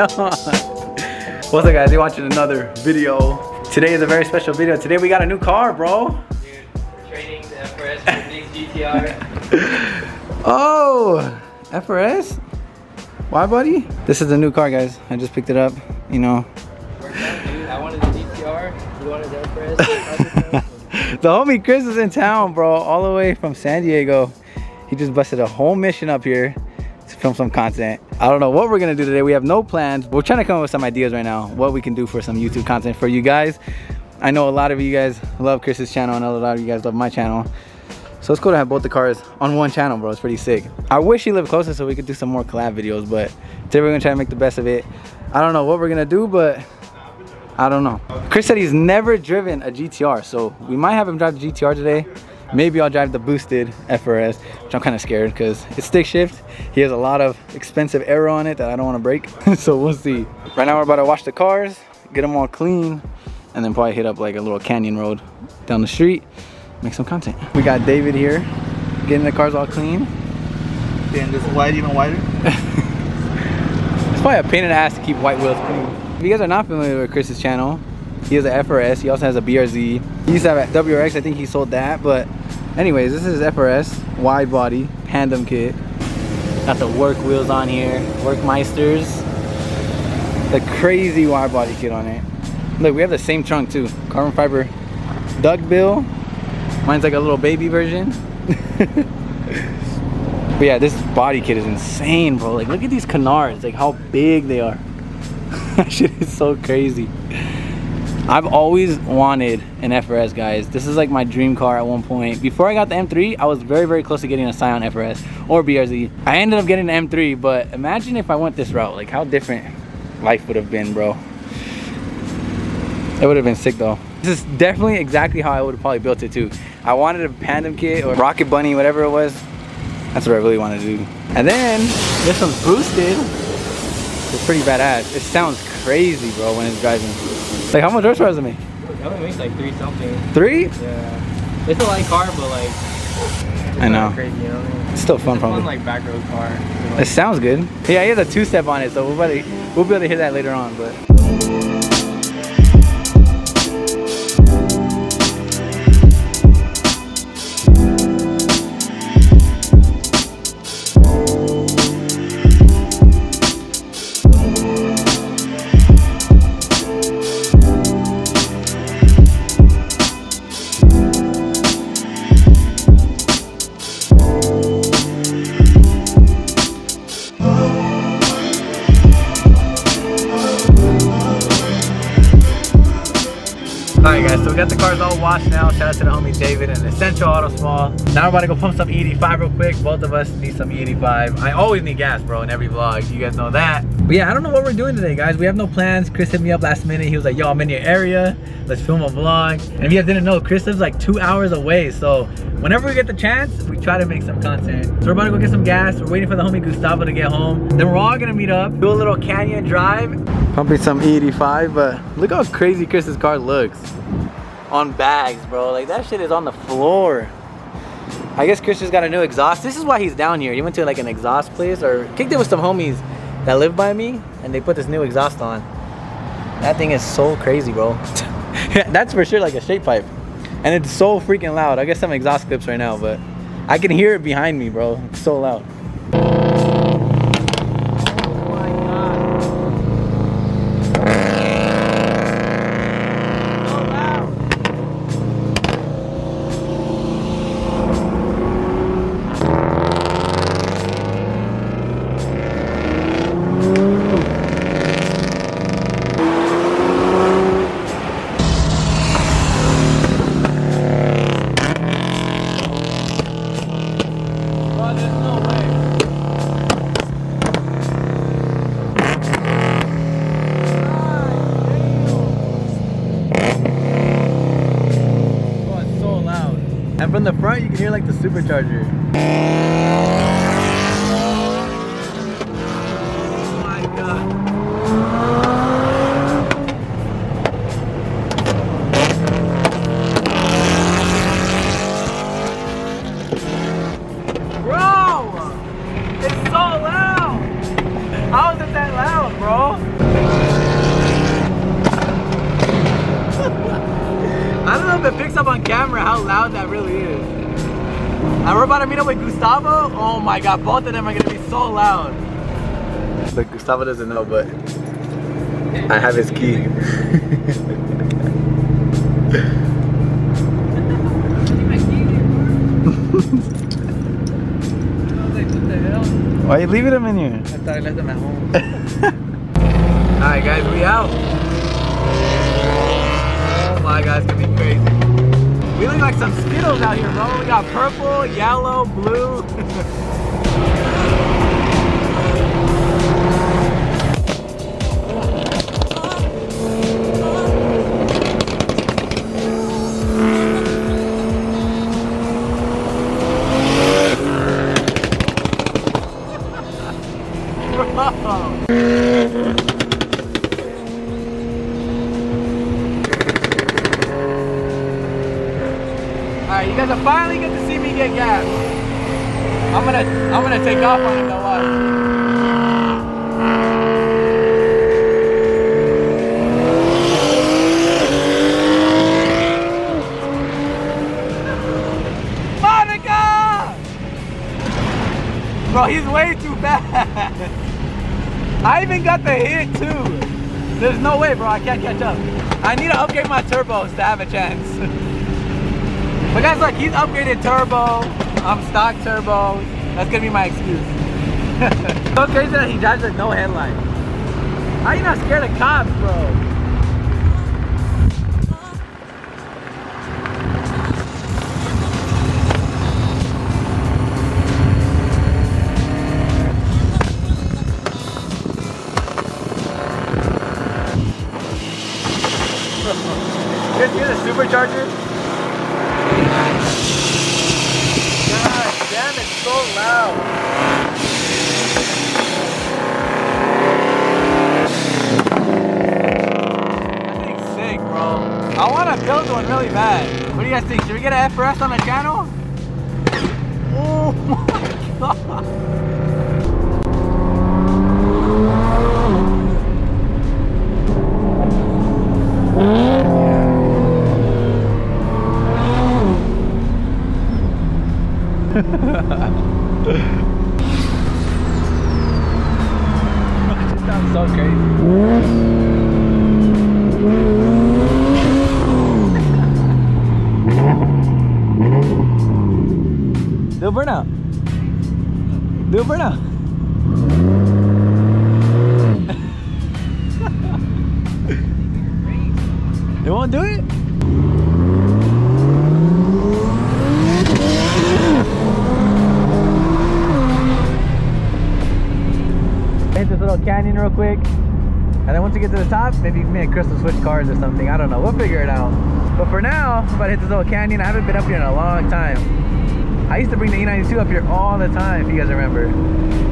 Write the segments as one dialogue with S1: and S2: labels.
S1: What's up guys, you watching another video. Today is a very special video. Today we got a new car, bro.
S2: Dude, trading the FRS for the big GTR.
S1: Oh, FRS? Why buddy? This is the new car guys. I just picked it up, you know.
S2: Out. I wanted the GTR. You wanted the FRS.
S1: the homie Chris is in town, bro, all the way from San Diego. He just busted a whole mission up here film some content. I don't know what we're gonna do today. We have no plans. We're trying to come up with some ideas right now, what we can do for some YouTube content for you guys. I know a lot of you guys love Chris's channel and a lot of you guys love my channel. So it's cool to have both the cars on one channel, bro. It's pretty sick. I wish he lived closer so we could do some more collab videos, but today we're gonna try to make the best of it. I don't know what we're gonna do, but I don't know. Chris said he's never driven a GTR, so we might have him drive the GTR today. Maybe I'll drive the boosted FRS, which I'm kind of scared because it's stick shift. He has a lot of expensive aero on it that I don't want to break. so we'll see. Right now we're about to wash the cars, get them all clean, and then probably hit up like a little canyon road down the street, make some content. We got David here, getting the cars all clean.
S3: Damn, this white even whiter.
S1: It's probably a pain in the ass to keep white wheels clean. If you guys are not familiar with Chris's channel, he has a FRS, he also has a BRZ. He used to have a WRX, I think he sold that, but anyways, this is FRS, wide body, Pandem kit. Got the work wheels on here, Workmeisters. The crazy wide body kit on it. Look, we have the same trunk too. Carbon fiber duck bill. Mine's like a little baby version. but yeah, this body kit is insane, bro. Like, look at these canards, like how big they are. that shit is so crazy. I've always wanted an FRS, guys. This is like my dream car at one point. Before I got the M3, I was very, very close to getting a Scion FRS or BRZ. I ended up getting an M3, but imagine if I went this route. Like, how different life would have been, bro. It would have been sick, though. This is definitely exactly how I would have probably built it, too. I wanted a Pandem kit or Rocket Bunny, whatever it was. That's what I really wanted to do. And then, this one's boosted. It's pretty badass. It sounds crazy, bro, when it's driving. Like, how much horsepower does it?
S2: That only makes like three something.
S1: Three?
S2: Yeah. It's a light car, but like. It's
S1: I know.
S2: Crazy, you know what I mean?
S1: It's still fun,
S2: It's a fun
S1: probably.
S2: like back road car.
S1: It sounds good. Yeah, he has a two-step on it, so we'll be, able to, we'll be able to hear that later on, but. Now we're about to go pump some E85 real quick. Both of us need some E85. I always need gas, bro, in every vlog. You guys know that. But yeah, I don't know what we're doing today, guys. We have no plans. Chris hit me up last minute. He was like, yo, I'm in your area. Let's film a vlog. And if you guys didn't know, Chris lives like two hours away. So whenever we get the chance, we try to make some content. So we're about to go get some gas. We're waiting for the homie Gustavo to get home. Then we're all gonna meet up, do a little canyon drive. Pumping some E85, but look how crazy Chris's car looks on bags, bro. Like that shit is on the floor. I guess Chris just got a new exhaust. This is why he's down here. He went to like an exhaust place or kicked it with some homies that live by me and they put this new exhaust on. That thing is so crazy, bro. That's for sure like a straight pipe. And it's so freaking loud. I guess some exhaust clips right now, but I can hear it behind me, bro. It's so loud. supercharger. Bro! It's so loud! That loud, bro? I don't know if it picks up on camera how loud that really is. And we're about to meet up with Gustavo. Oh my god, both of them are gonna be so loud. But Gustavo doesn't know, but I have his key. Why are you leaving him in here?
S3: I thought I left them at home.
S1: Alright guys, we out. Oh my god, it's gonna be crazy. Like some Skittles out here, bro. We got purple, yellow, blue. finally get to see me get gas. I'm gonna I'm gonna take off on it though. Watch. Bro, he's way too fast. I even got the hit too. There's no way, bro. I can't catch up. I need to upgrade my turbos to have a chance. But guys, look, he's upgraded turbo. I'm stock turbo. That's gonna be my excuse. so crazy that he drives with no headlight. How you not scared of cops, bro? Did You hear the supercharger? God damn, it's so loud. That thing's sick, bro. I one really bad. What do you guys think? Should we get an FRS on the channel? Oh my god. So crazy. For now. Do it it won't do it? hit this little canyon real quick. And then once we get to the top, maybe me and Chris will switch cars or something. I don't know. We'll figure it out. But for now, I'm about to hit this little canyon. I haven't been up here in a long time. I used to bring the E92 up here all the time, if you guys remember.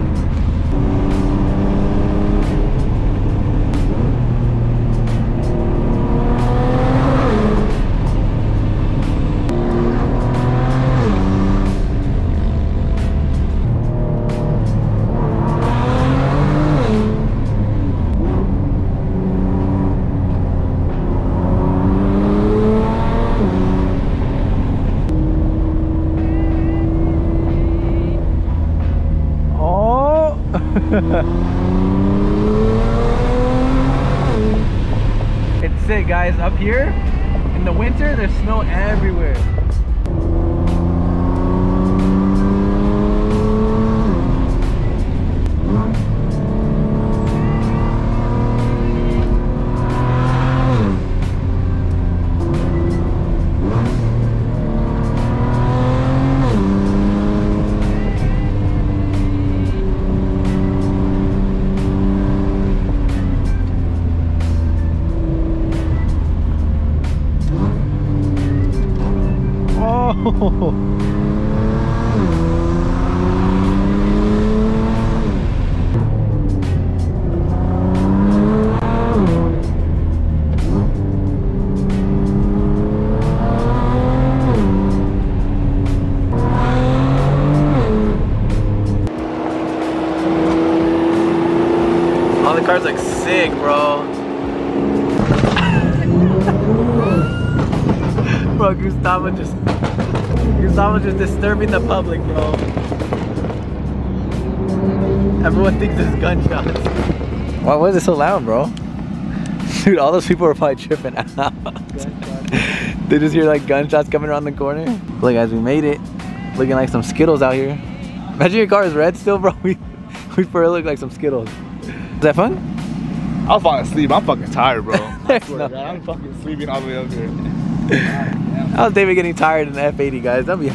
S1: Gustavo just Gustavo just disturbing the public, bro. Everyone thinks it's gunshots. Why was it so loud, bro? Dude, all those people are probably tripping out. they just hear like gunshots coming around the corner. Look guys, we made it. Looking like some Skittles out here. Imagine your car is red still, bro. We, we probably look like some Skittles. Is that fun?
S3: I'll fall asleep. I'm fucking tired, bro. I swear
S1: no-
S3: to God, I'm fucking sleeping all the way up here.
S1: How's David getting tired in the F80, guys? That'd be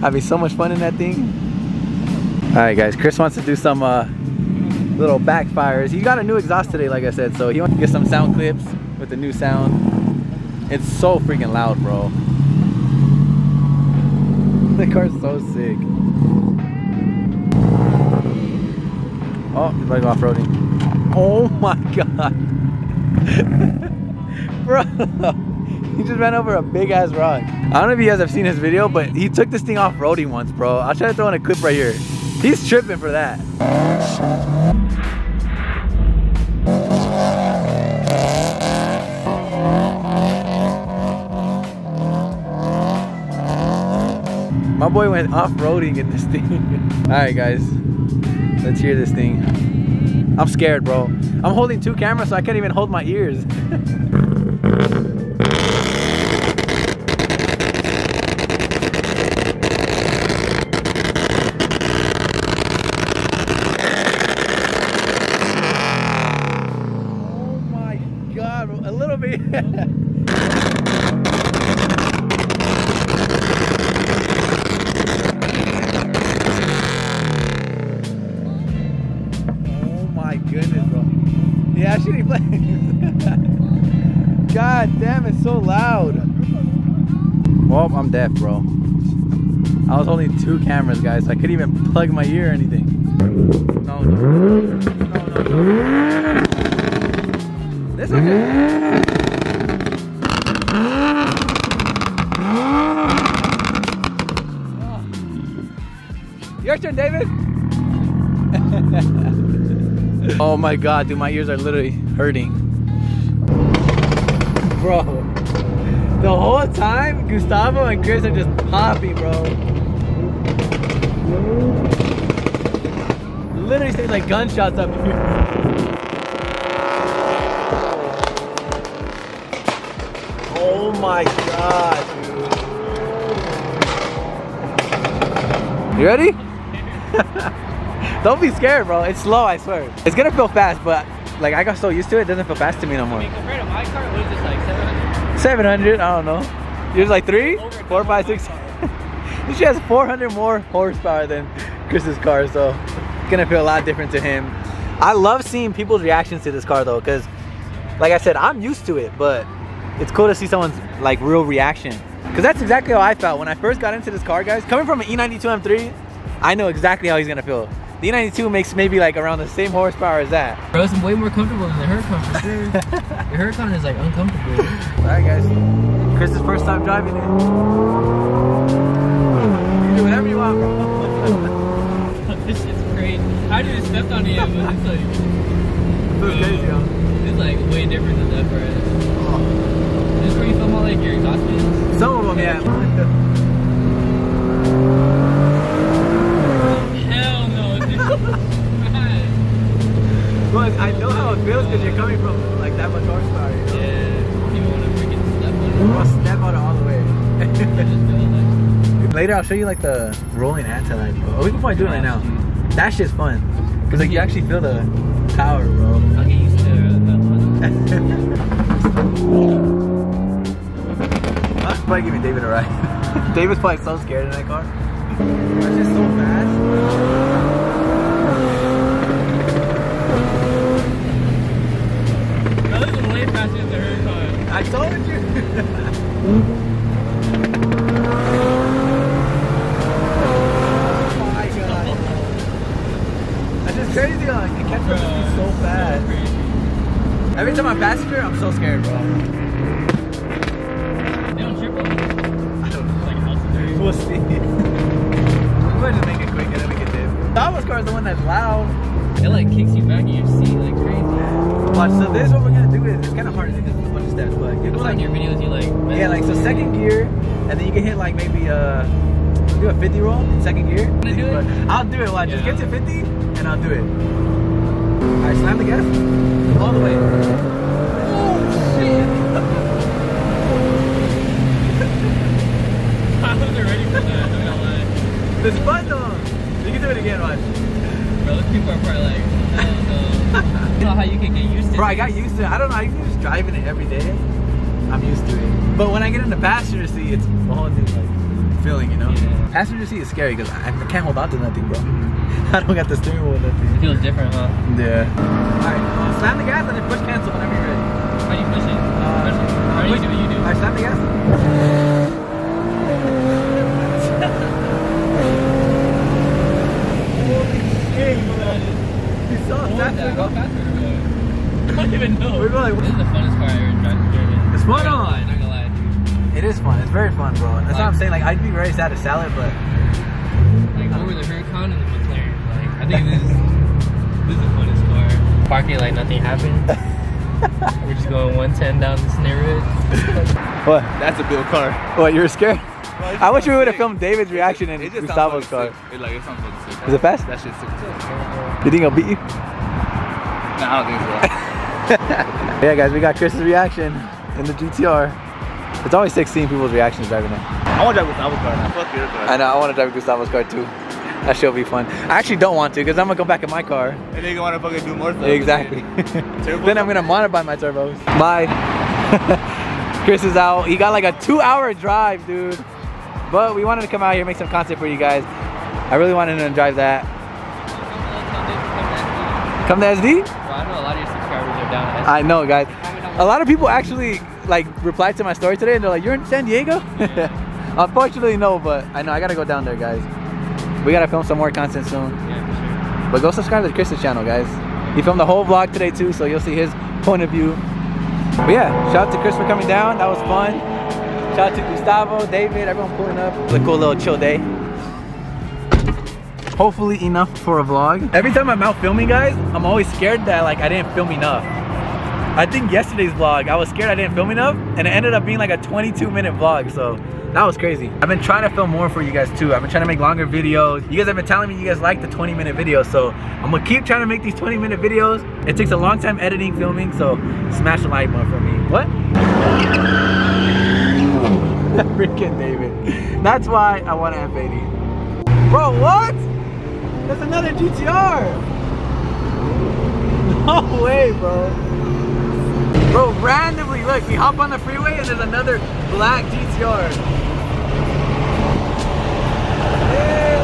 S1: having so much fun in that thing. All right, guys. Chris wants to do some uh, little backfires. He got a new exhaust today, like I said, so he wants to get some sound clips with the new sound. It's so freaking loud, bro. The car's so sick. Oh, he's go off-roading. Oh my god. bro. He just ran over a big ass rock. I don't know if you guys have seen his video, but he took this thing off roading once, bro. I'll try to throw in a clip right here. He's tripping for that. My boy went off-roading in this thing. Alright guys, let's hear this thing. I'm scared, bro. I'm holding two cameras, so I can't even hold my ears. loud. Well, I'm deaf, bro. I was holding two cameras, guys. So I couldn't even plug my ear or anything. No, no, no, no, no. This one. Your turn, David. oh my god, dude, my ears are literally hurting. Bro, the whole time, Gustavo and Chris are just popping, bro. Literally sounds like gunshots up here. Oh my god, dude. You ready? Don't be scared, bro. It's slow, I swear. It's gonna feel fast, but like I got so used to it, it doesn't feel fast to me no
S2: I
S1: more.
S2: mean, compared to my car, what is this, like 700?
S1: 700, I don't know. Yours like three, four, five, six. she has 400 more horsepower than Chris's car, so it's gonna feel a lot different to him. I love seeing people's reactions to this car though, because like I said, I'm used to it, but it's cool to see someone's like real reaction. Because that's exactly how I felt when I first got into this car, guys. Coming from an E E92 M3, I know exactly how he's gonna feel. The E92 makes maybe like around the same horsepower as that.
S2: Bro, it's way more comfortable than the Huracan for sure. the Huracan is like uncomfortable.
S1: Alright guys, Chris's first time driving it. You do whatever you want, bro.
S2: this shit's crazy. I just stepped on it, but it's like,
S1: Feels crazy, huh?
S2: it's like way different than that, bro. Oh. Is this where you film all like your exhaust fans?
S1: I'll show you like the rolling anti-lag. Oh, we can probably do it right now. Mm. That shit's fun. Cause like you actually feel the power, bro.
S2: I'll get used to that one.
S1: I'll probably give David a ride. David's probably so scared in that car. It's just so fast. Like
S2: your videos you like.
S1: yeah, like so second gear, and then you can hit like maybe uh do a 50 roll in second gear.
S2: Do it?
S1: But I'll do it. Watch, just get to 50 and I'll do it. All right, slam the gas all the way.
S2: Oh shit! I wasn't ready for that. I'm not lying.
S1: It's fun though. You can do it again, watch.
S2: Bro, those people are probably like. I don't know how you can get used to
S1: Bro, I got used to it. I don't know. I just driving it every day. I'm used to it. But when I get in the passenger seat, it's a whole new like feeling, you know.
S2: Yeah.
S1: Passenger seat is scary because I I can't hold on to nothing, bro. I don't got the steering wheel or
S2: It feels different, huh?
S1: Yeah. All right, uh, slam the gas and then push cancel whenever you're ready.
S2: How do you push it?
S1: Uh,
S2: Push it. How do you do what you do?
S1: Right, slam the gas. You saw
S2: the heck? How fast are we going? I don't even know.
S1: We're going
S2: This is the funnest car I ever driven. Driven.
S1: It's fun,
S2: Not gonna
S1: huh?
S2: lie, not gonna lie.
S1: It is fun. It's very fun, bro. That's what I'm saying. Like, I'd be very sad to sell it, but
S2: Like over the Huracan and the McLaren. Like I think this is this is the funnest car. Parking like nothing happened. We're just going 110 down this neighborhood.
S1: what?
S3: That's a Bill car.
S1: What? You were scared?
S3: Bro, it
S1: I wish we would have filmed David's reaction in
S3: It just
S1: Gustavo's
S3: sounds
S1: car.
S3: sick. It, like, it sounds fucking sick.
S1: Is it fast?
S3: That shit's sick.
S1: You think I'll beat you?
S3: Nah, I don't think so.
S1: yeah, guys, we got Chris's reaction in the GTR. It's always sick seeing people's reactions driving it.
S3: I want to drive Gustavo's car now. Fuck your car.
S1: I know, I want to drive Gustavo's car too. That shit'll be fun. I actually don't want to because I'm gonna go back in my car.
S3: And then you want to fucking do more stuff.
S1: Exactly. Then I'm gonna modify my turbos. Bye. Chris is out. He got like a two hour drive, dude. But we wanted to come out here make some content for you guys. I really wanted to drive that. Come to SD?
S2: Well, I know a lot of your subscribers are down at SD.
S1: I know, guys. A lot of people actually like replied to my story today and they're like, "You're in San Diego?" Unfortunately, no, but I know I gotta go down there, guys. We gotta film some more content soon.
S2: Yeah, sure.
S1: But go subscribe to Chris's channel, guys. He filmed the whole vlog today too, so you'll see his point of view. But yeah, shout out to Chris for coming down. That was fun. Shout out to Gustavo, David, everyone pulling up. It was a cool little chill day. Hopefully enough for a vlog. Every time I'm out filming, guys, I'm always scared that like I didn't film enough. I think yesterday's vlog, I was scared I didn't film enough, and it ended up being like a 22 minute vlog, so that was crazy. I've been trying to film more for you guys too. I've been trying to make longer videos. You guys have been telling me you guys like the 20 minute videos, so I'm gonna keep trying to make these 20 minute videos. It takes a long time editing, filming, so smash the like button for me. What? Freaking David. That's why I want an F80. Bro, what? That's another GTR. No way, bro. Bro, randomly, look, we hop on the freeway and there's another black GTR. Yeah.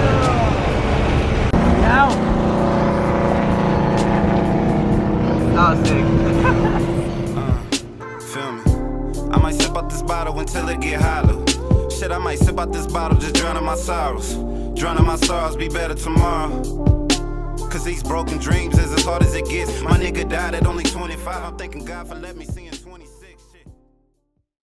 S1: Now. That was sick.
S4: Uh? I might sip out this bottle until it get hollow. Shit, I might sip out this bottle, just drowning my sorrows. Drowning my sorrows, be better tomorrow. Cause these broken dreams is as hard as it gets. My nigga died at only 25. I'm thanking God for letting me see.